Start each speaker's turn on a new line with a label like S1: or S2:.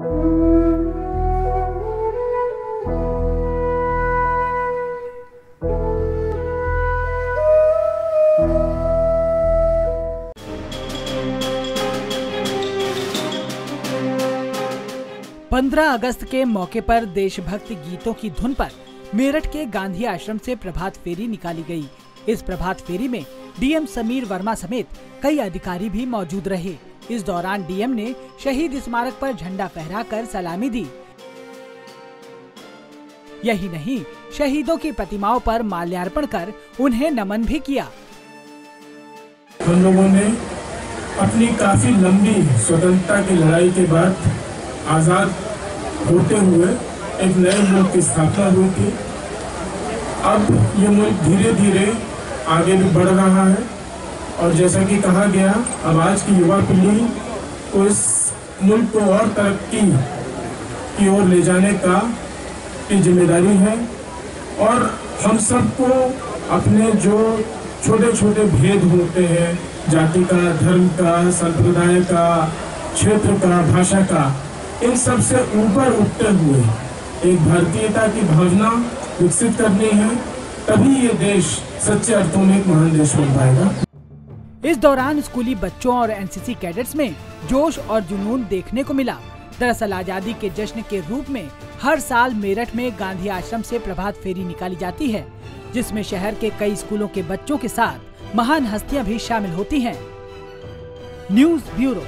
S1: पंद्रह अगस्त के मौके पर देशभक्ति गीतों की धुन पर मेरठ के गांधी आश्रम से प्रभात फेरी निकाली गई। इस प्रभात फेरी में डीएम समीर वर्मा समेत कई अधिकारी भी मौजूद रहे इस दौरान डीएम ने शहीद स्मारक पर झंडा फहराकर सलामी दी। यही नहीं, शहीदों की प्रतिमाओं पर माल्यार्पण कर उन्हें नमन भी किया।
S2: हम लोगों ने अपनी काफ़ी लंबी स्वतंत्रता की लड़ाई के बाद आज़ाद होते हुए एक नए मुल्क की स्थापना हुई थी। अब ये मुल्क धीरे धीरे आगे भी बढ़ रहा है। और जैसा कि कहा गया, अब आज की युवा पीढ़ी को इस मुल्क को और तरक्की की ओर ले जाने का की ज़िम्मेदारी है। और हम सबको अपने जो छोटे छोटे भेद होते हैं, जाति का, धर्म का, संप्रदाय का, क्षेत्र का, भाषा का, इन सबसे ऊपर उठते हुए एक भारतीयता की भावना विकसित करनी है, तभी ये देश सच्चे अर्थों में एक महान देश बन पाएगा।
S1: इस दौरान स्कूली बच्चों और एनसीसी कैडेट्स में जोश और जुनून देखने को मिला। दरअसल आज़ादी के जश्न के रूप में हर साल मेरठ में गांधी आश्रम से प्रभात फेरी निकाली जाती है, जिसमें शहर के कई स्कूलों के बच्चों के साथ महान हस्तियाँ भी शामिल होती हैं। News bureau.